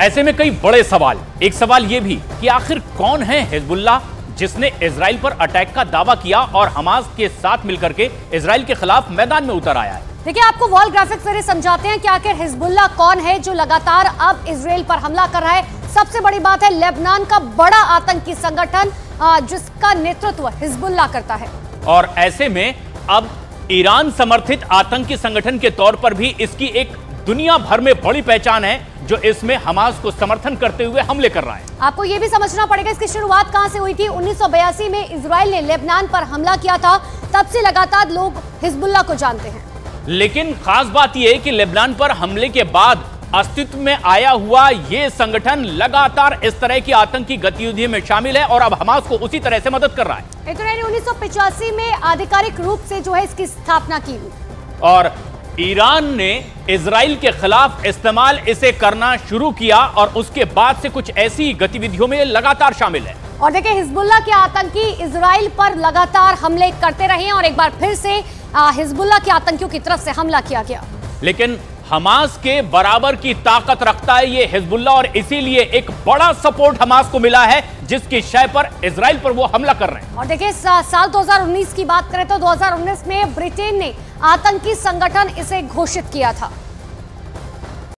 ऐसे में कई बड़े सवाल। एक सवाल यह भी कि आखिर कौन है हिजबुल्ला जिसने इसराइल पर अटैक का दावा किया और हमास के साथ मिलकर के इसराइल के खिलाफ मैदान में उतर आया है? देखिए आपको वॉल ग्राफिक्स ज़रिए समझाते हैं कि आखिर हिजबुल्ला कौन है जो लगातार अब इसराइल पर हमला कर रहा है। सबसे बड़ी बात है लेबनान का बड़ा आतंकी संगठन जिसका नेतृत्व हिजबुल्ला करता है। और ऐसे में अब ईरान समर्थित आतंकी संगठन के तौर पर भी इसकी एक दुनिया भर में बड़ी पहचान है जो इसमें हमास को समर्थन करते हुए हमले कर रहा है। आपको यह भी समझना पड़ेगा इसकी शुरुआत कहाँ से हुई थी? उन्नीस में इसराइल ने लेबनान पर हमला किया था। तब से लगातार लोग हिजबुल्ला को जानते हैं। लेकिन खास बात यह है कि लेबनान पर हमले के बाद अस्तित्व में आया हुआ यह संगठन लगातार इस तरह की आतंकी गतिविधियों में शामिल है और अब हमास को उसी तरह से मदद कर रहा है। तो उन्नीस में आधिकारिक रूप से जो है इसकी स्थापना की और ईरान ने इसराइल के खिलाफ इस्तेमाल इसे करना शुरू किया और उसके बाद से कुछ ऐसी गतिविधियों में लगातार शामिल है। और देखिए हिजबुल्ला के आतंकी इसराइल पर लगातार हमले करते रहे और एक बार फिर से हिजबुल्ला के आतंकियों की तरफ़ से हमला किया गया। लेकिन हमास के बराबर की ताकत रखता है ये हिजबुल्ला, और इसीलिए एक बड़ा सपोर्ट हमास को मिला है, जिसकी शय पर इसराइल पर वो हमला कर रहे हैं। और देखिए साल 2019 की बात करें तो 2019 में ब्रिटेन ने आतंकी संगठन इसे घोषित किया था।